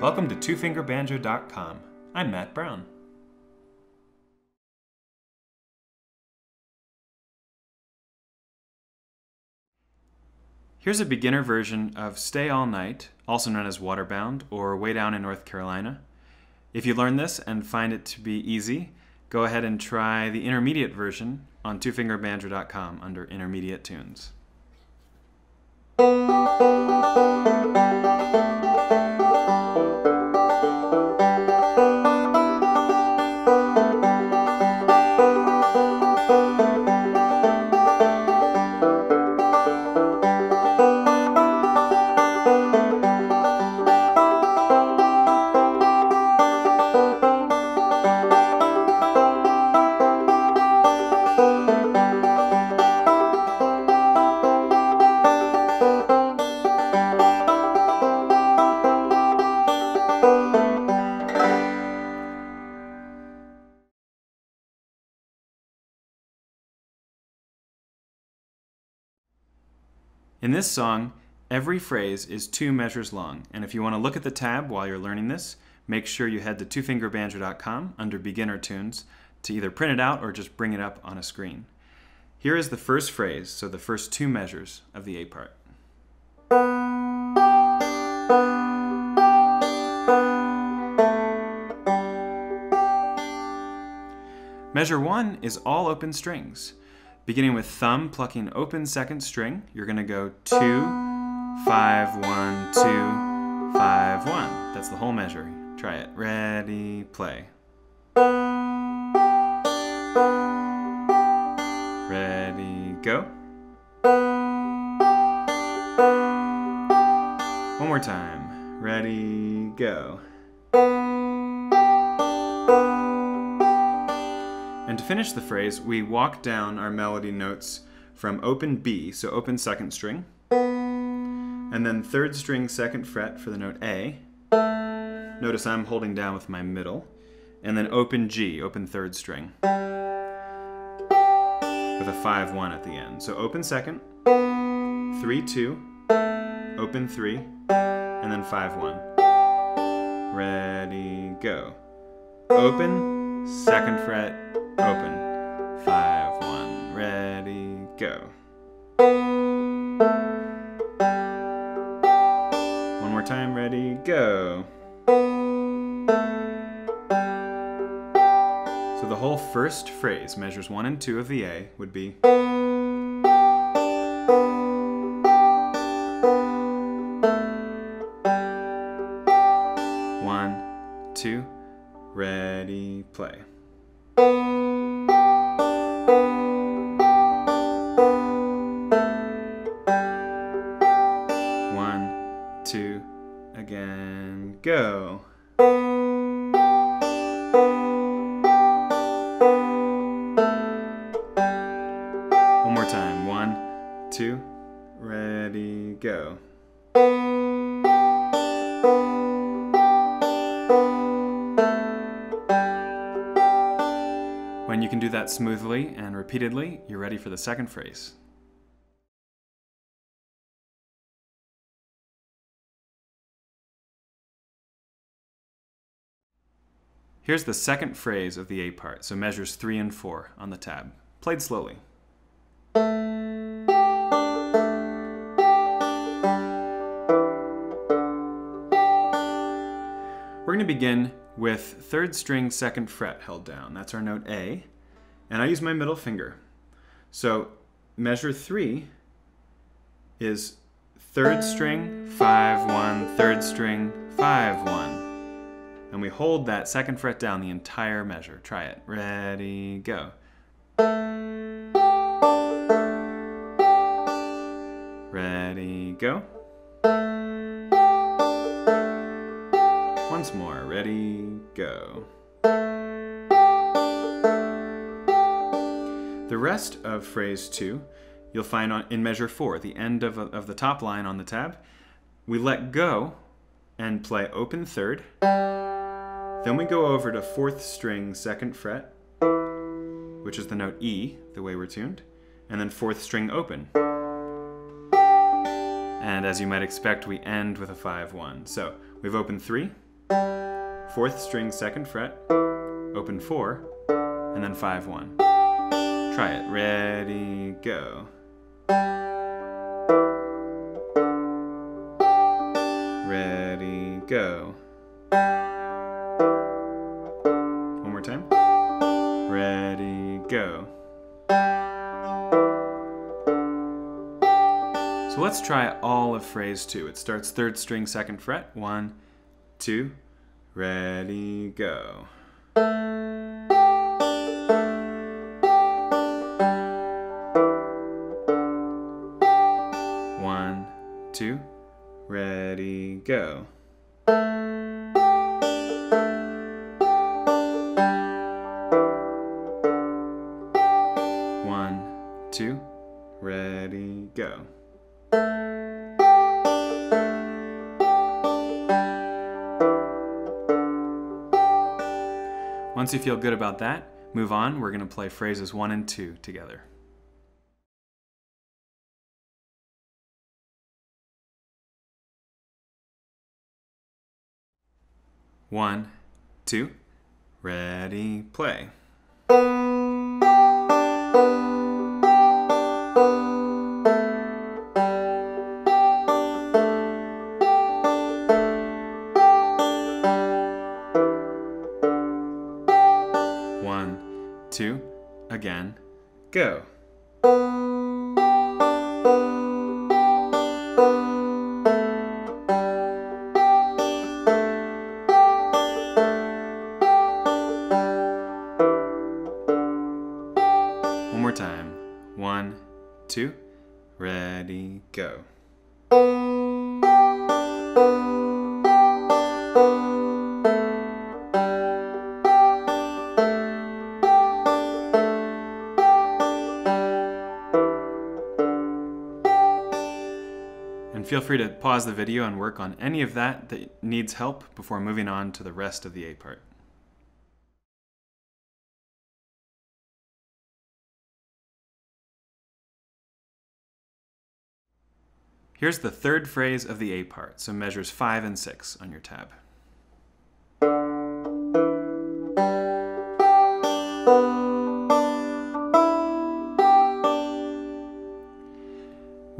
Welcome to twofingerbanjo.com. I'm Matt Brown. Here's a beginner version of Stay All Night, also known as Waterbound or Way Down in North Carolina. If you learn this and find it to be easy, go ahead and try the intermediate version on twofingerbanjo.com under Intermediate Tunes. In this song, every phrase is two measures long, and if you want to look at the tab while you're learning this, make sure you head to twofingerbanjo.com under Beginner Tunes to either print it out or just bring it up on a screen. Here is the first phrase, so the first two measures of the A part. Measure one is all open strings. Beginning with thumb plucking open second string, you're to go two, five, one, two, five, one. That's the whole measure. Try it. Ready, play. Ready, go. One more time. Ready, go. And to finish the phrase, we walk down our melody notes from open B, so open second string, and then third string second fret for the note A. Notice I'm holding down with my middle, and then open G, open third string, with a 5-1 at the end. So open second, 3-2, open 3, and then 5-1. Ready, go. Open, second fret, open. Five, one, ready, go. One more time, ready, go. So the whole first phrase, measures one and two of the A, would be two, again, go. One more time. One, two, ready, go. When you can do that smoothly and repeatedly, you're ready for the second phrase. Here's the second phrase of the A part, so measures 3 and 4 on the tab, played slowly. We're going to begin with third string second fret held down. That's our note A. And I use my middle finger. So measure 3 is third string, 5, 1, third string, 5, 1. And we hold that second fret down the entire measure. Try it. Ready, go. Ready, go. Once more. Ready, go. The rest of phrase two, you'll find on, in measure four, the end of, of the top line on the tab. We let go and play open third. Then we go over to fourth string second fret, which is the note E, the way we're tuned, and then fourth string open. And as you might expect, we end with a 5-1. So we've opened 3, fourth string, second fret, open four, and then five one. Try it. Ready, go. Ready, go. More time. Ready, go. So let's try all of phrase two. It starts third string, second fret. One, two, ready, go. One, two, ready, go. Once you feel good about that, move on. We're going to play phrases one and two together. Again, go. Free to pause the video and work on any of that that needs help before moving on to the rest of the A part. Here's the third phrase of the A part, so measures 5 and 6 on your tab.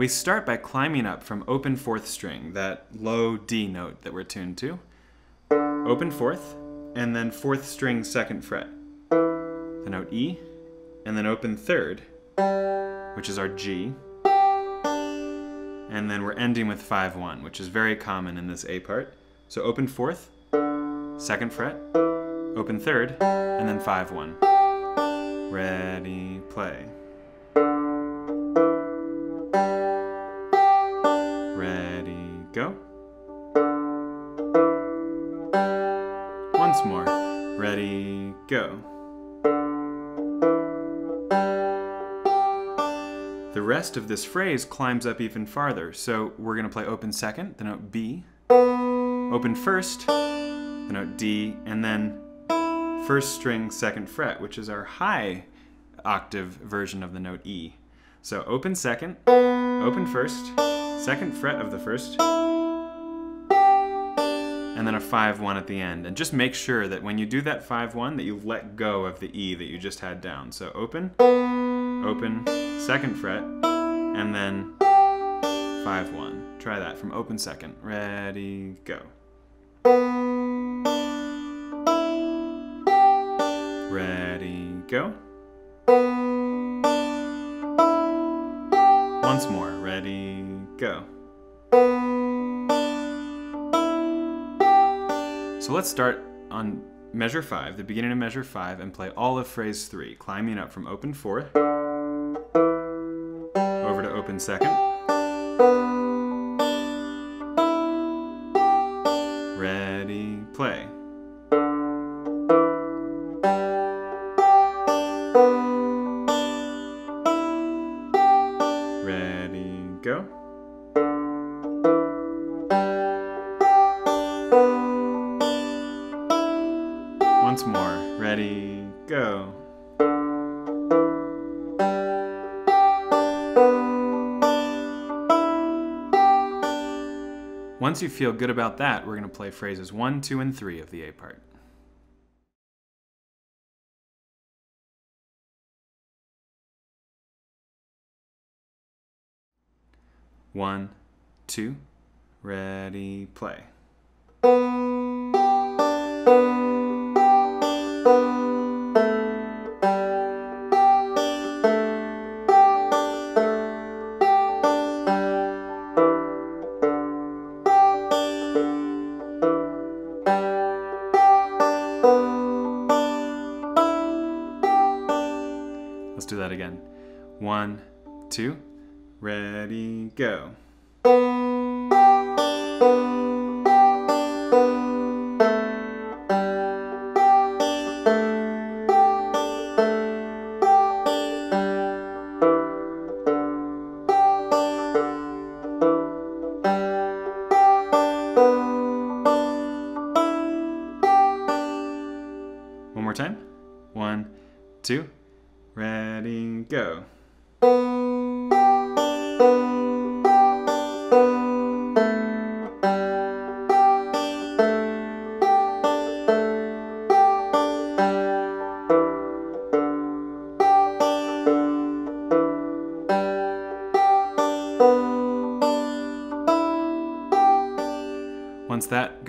We start by climbing up from open fourth string, that low D note that we're tuned to. Open fourth, and then fourth string second fret. The note E, and then open third, which is our G. And then we're ending with 5-1, which is very common in this A part. So open fourth, second fret, open third, and then 5-1. Ready, play. Rest of this phrase climbs up even farther, so we're going to play open second, the note B, open first, the note D, and then first string second fret, which is our high octave version of the note E. So open second, open first, second fret of the first, and then a 5-1 at the end. And just make sure that when you do that 5-1 that you let go of the E that you just had down. So open, open, second fret, and then 5-1. Try that from open second. Ready, go. Ready, go. Once more. Ready, go. So let's start on measure 5, the beginning of measure 5, and play all of phrase 3, climbing up from open fourth, over to open second, ready, play. Ready, go. Once more. Ready, go. Once you feel good about that, we're going to play phrases 1, 2, and 3 of the A part. One, two, ready, play.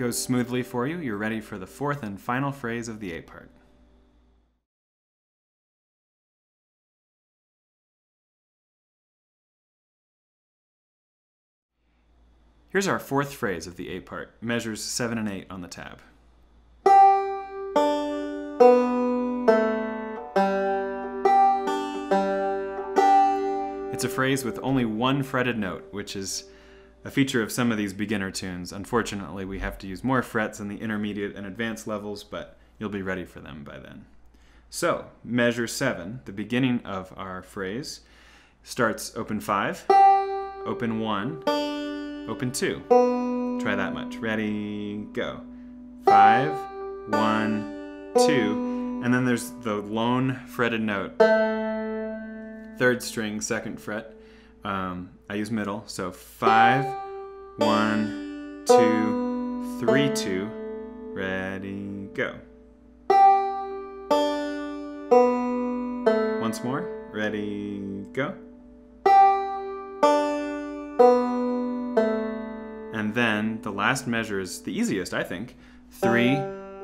Goes smoothly for you, you're ready for the fourth and final phrase of the A part. Here's our fourth phrase of the A part, measures 7 and 8 on the tab. It's a phrase with only one fretted note, which is a feature of some of these beginner tunes. Unfortunately, we have to use more frets in the intermediate and advanced levels, but you'll be ready for them by then. So, measure 7, the beginning of our phrase, starts open 5, open 1, open 2. Try that much. Ready, go. 5, 1, 2, and then there's the lone fretted note. Third string, second fret. Um, I use middle, so 5, 1, 2, 3, 2. Ready, go. Once more. Ready, go. And then the last measure is the easiest, I think. Three,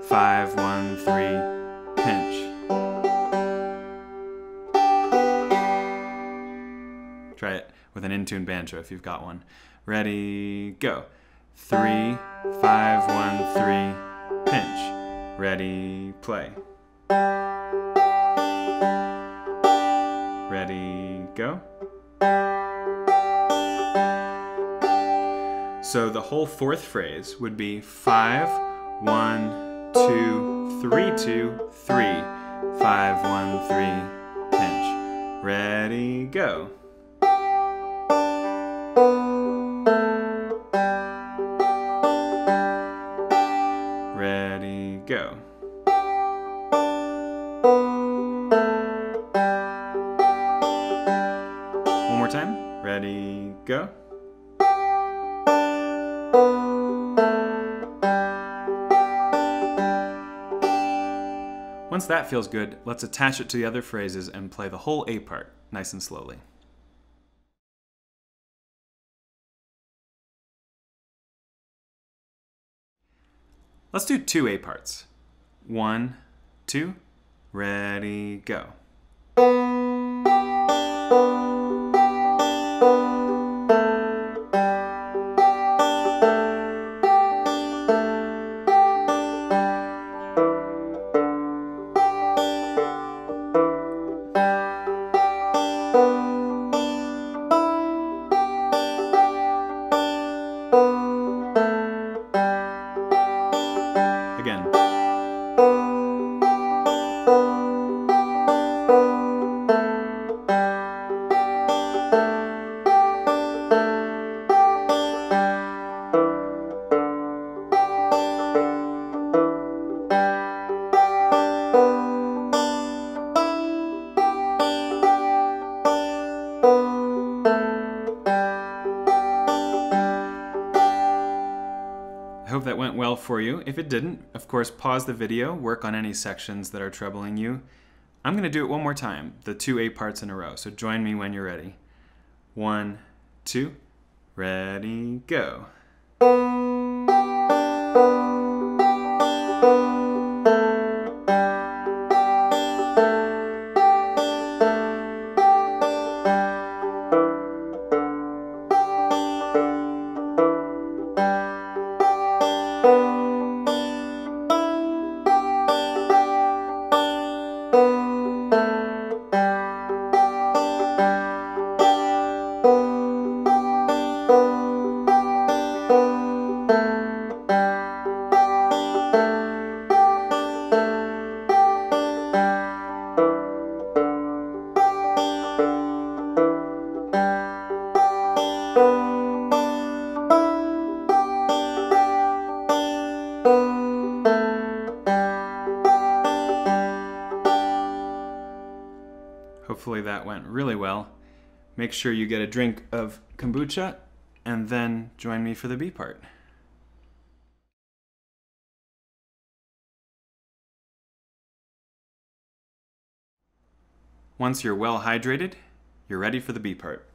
five, one, three, with an in-tune banjo if you've got one. Ready, go. Three, five, one, three, pinch. Ready, play. Ready, go. So the whole fourth phrase would be five, one, two, three, two, three, five, one, three, pinch. Ready, go. That feels good, let's attach it to the other phrases and play the whole A part, nice and slowly. Let's do two A parts. One, two, ready, go. Of course, pause the video, work on any sections that are troubling you. I'm going to do it one more time, the two A parts in a row. So join me when you're ready. One, two, ready, go. Make sure you get a drink of kombucha and then join me for the B part. Once you're well hydrated, you're ready for the B part.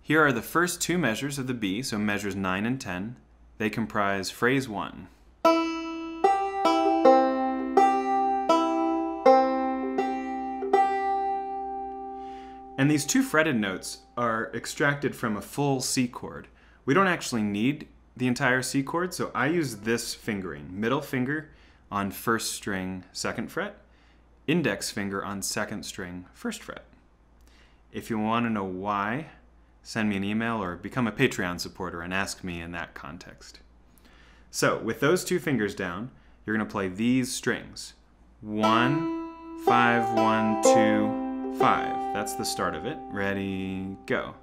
Here are the first two measures of the B, so measures 9 and 10. They comprise phrase 1. And these two fretted notes are extracted from a full C chord. We don't actually need the entire C chord, so I use this fingering. Middle finger on first string, second fret, index finger on second string, first fret. If you want to know why, send me an email or become a Patreon supporter and ask me in that context. So with those two fingers down, you're going to play these strings. One, five, one, two, five. That's the start of it. Ready, go.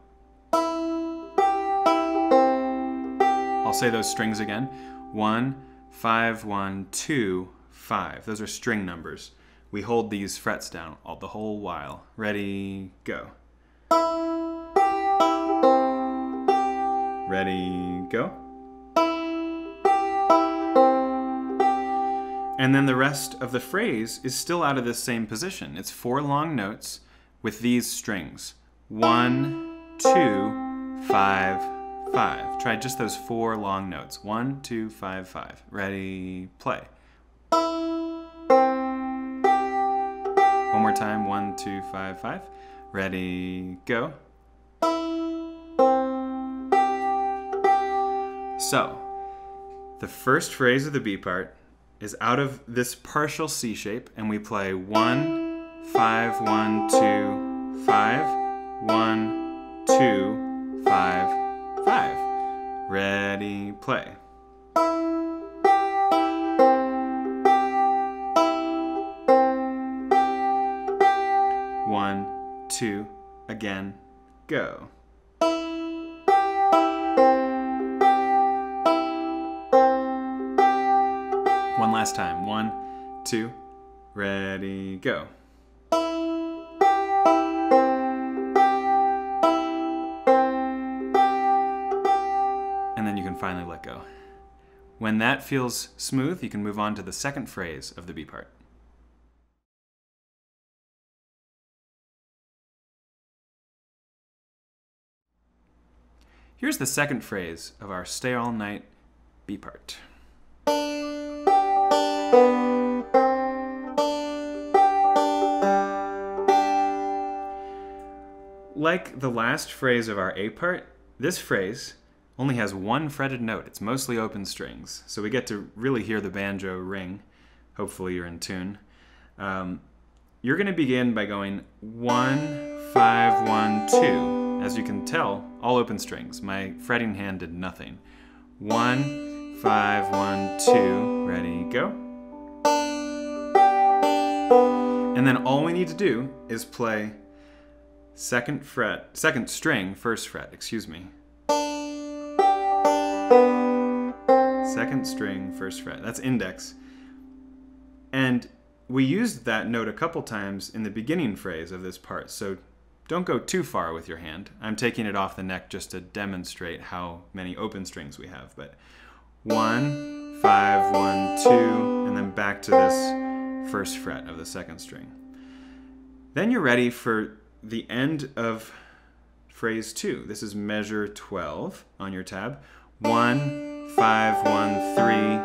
I'll say those strings again. One, five, one, two, five. Those are string numbers. We hold these frets down all the whole while. Ready, go. Ready, go. And then the rest of the phrase is still out of this same position. It's four long notes with these strings. One, two, five, five. Try just those four long notes. One, two, five, five. Ready, play. One more time. One, two, five, five. Ready, go. So, the first phrase of the B part is out of this partial C shape, and we play one, five, one, two, five, one, two, five, five. Ready, play. One, two, again, go. One last time. One, two, ready, go. When that feels smooth, you can move on to the second phrase of the B part. Here's the second phrase of our Stay All Night B part. Like the last phrase of our A part, this phrase only has one fretted note. It's mostly open strings. So we get to really hear the banjo ring. Hopefully you're in tune. Um, you're going to begin by going one, five, one, two. As you can tell, all open strings. My fretting hand did nothing. One, five, one, two. Ready, go. And then all we need to do is play second fret, second string, first fret, excuse me. Second string, first fret. That's index. And we used that note a couple times in the beginning phrase of this part. So don't go too far with your hand. I'm taking it off the neck just to demonstrate how many open strings we have. But one, five, one, two, and then back to this first fret of the second string. Then you're ready for the end of phrase two. This is measure 12 on your tab. One, five, one, three,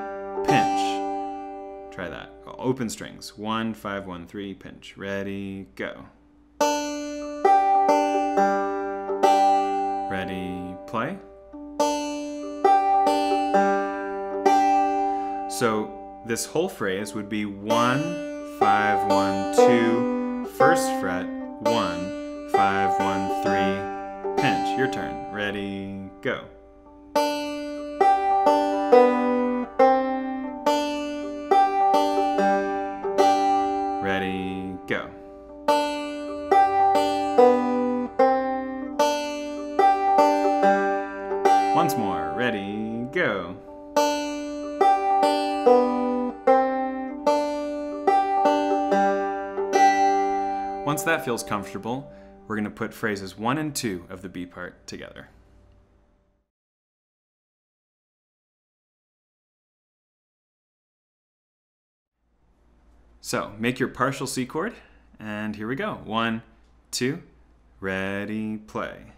pinch. Try that. Open strings. One, five, one, three, pinch. Ready, go. Ready, play. So this whole phrase would be one, five, one, two, first fret, one, five, one, three, pinch. Your turn. Ready, go. That feels comfortable, we're going to put phrases one and two of the B part together. So make your partial C chord, and here we go. One, two, ready, play.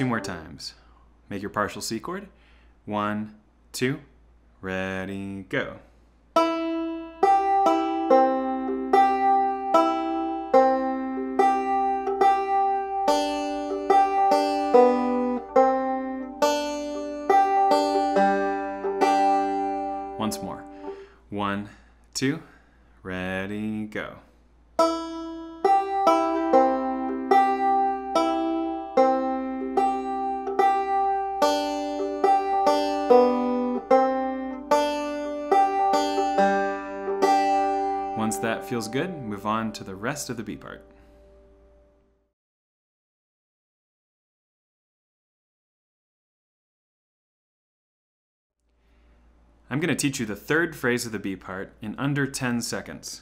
Two more times. Make your partial C chord. One, two, ready, go. Once more. One, two, ready, go. Feels good, move on to the rest of the B part. I'm going to teach you the third phrase of the B part in under 10 seconds.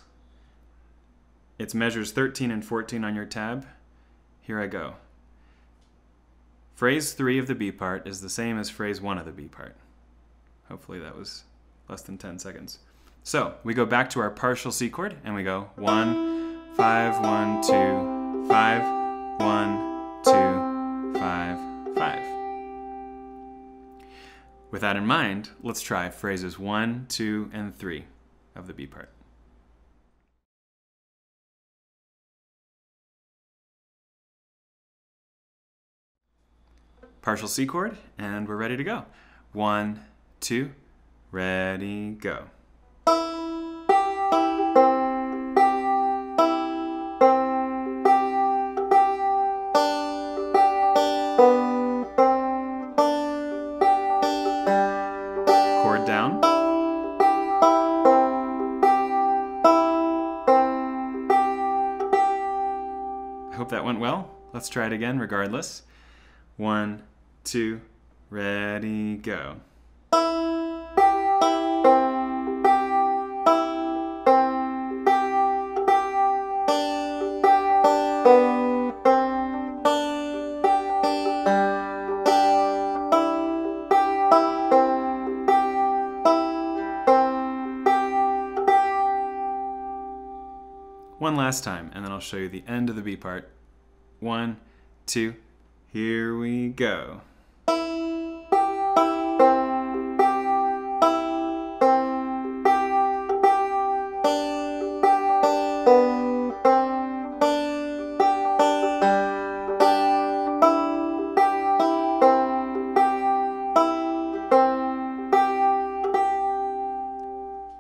It's measures 13 and 14 on your tab. Here I go. Phrase 3 of the B part is the same as phrase 1 of the B part. Hopefully that was less than 10 seconds. So we go back to our partial C chord and we go 1, 5, 1, 2, 5, 1, 2, 5, 5. With that in mind, let's try phrases 1, 2, and 3 of the B part. Partial C chord, and we're ready to go. One, two, ready, go. Chord down. I hope that went well. Let's try it again regardless. One, two, ready, go. Last time, and then I'll show you the end of the B part. One, two, here we go.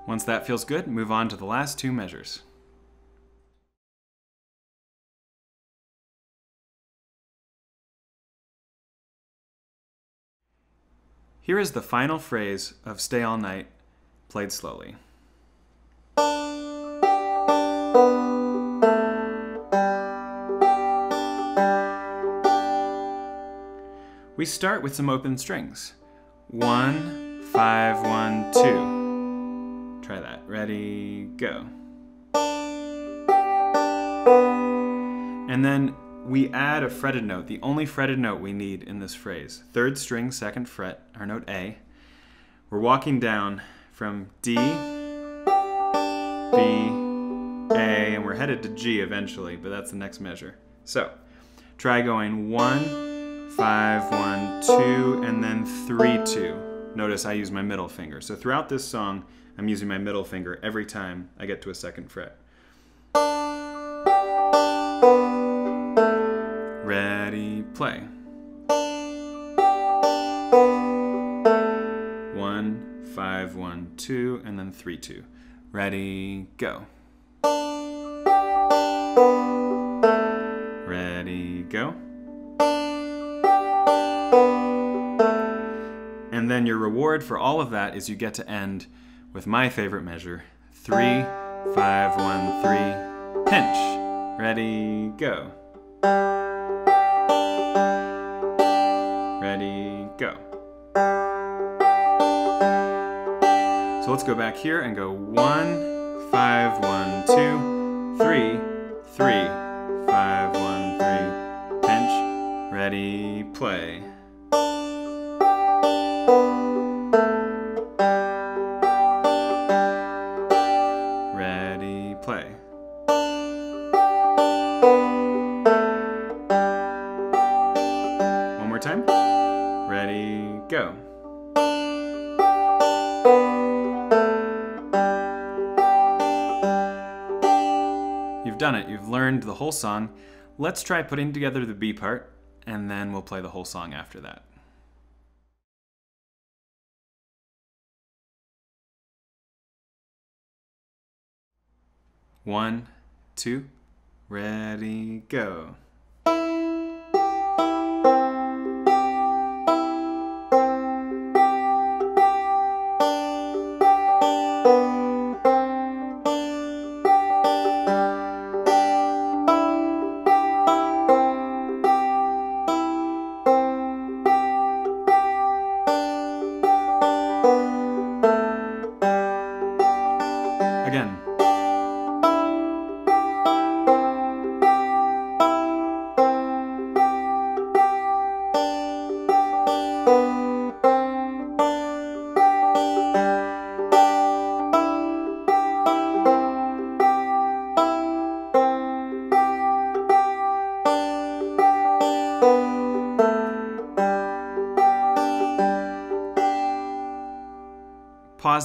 Once that feels good, move on to the last two measures. Here is the final phrase of Stay All Night, played slowly. we start with some open strings. One, five, one, two. Try that. Ready, go. And then we add a fretted note, the only fretted note we need in this phrase. Third string, second fret, our note A. We're walking down from D, B, A, and we're headed to G eventually, but that's the next measure. So try going one, five, one, two, and then three, two. Notice I use my middle finger. So throughout this song, I'm using my middle finger every time I get to a second fret. Ready, play. One, five, one, two, and then three, two. Ready, go. Ready, go. And then your reward for all of that is you get to end with my favorite measure three, five, one, three, pinch. Ready, go. Ready, go. So let's go back here and go one, five, one, two, three, three, five, one, three, pinch, ready, play. Whole song. Let's try putting together the B part, and then we'll play the whole song after that. One, two, ready, go.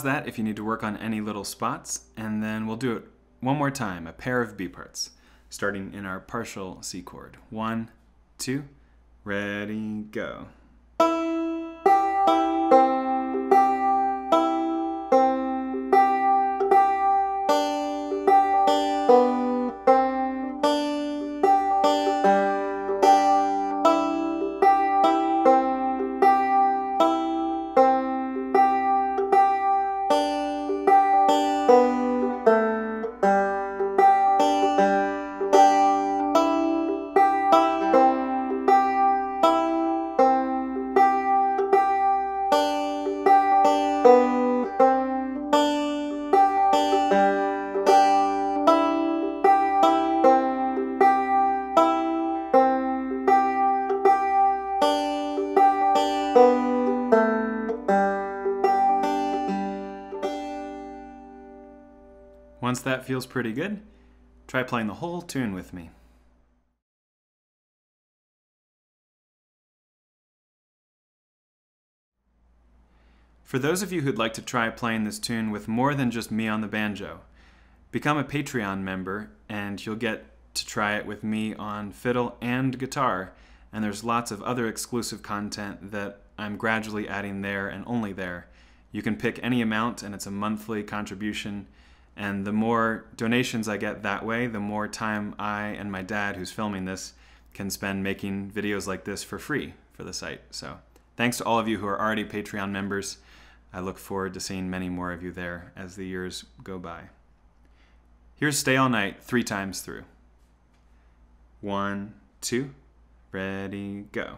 That if you need to work on any little spots, and then we'll do it one more time, a pair of B parts, starting in our partial C chord. One, two, ready, go. Feels pretty good, try playing the whole tune with me. For those of you who'd like to try playing this tune with more than just me on the banjo, become a Patreon member and you'll get to try it with me on fiddle and guitar, and there's lots of other exclusive content that I'm gradually adding there and only there. You can pick any amount and it's a monthly contribution. And the more donations I get that way, the more time I and my dad, who's filming this, can spend making videos like this for free for the site. So thanks to all of you who are already Patreon members. I look forward to seeing many more of you there as the years go by. Here's Stay All Night three times through. One, two, ready, go.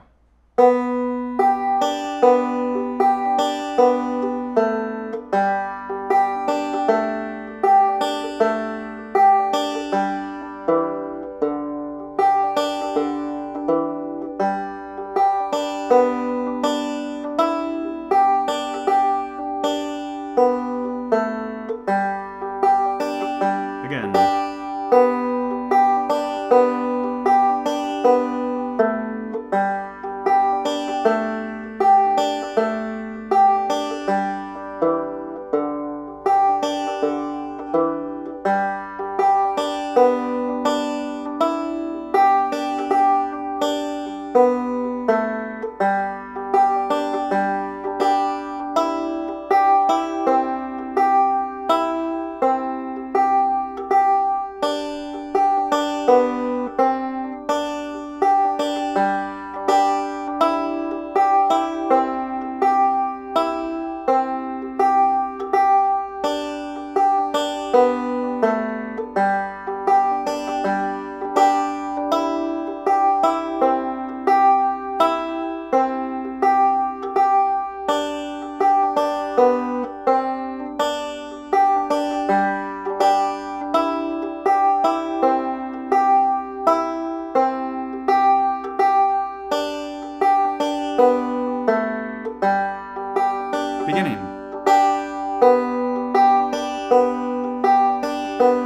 One